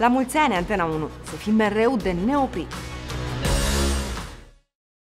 La mulți ani, Antena 1, să fii mereu de neoprit!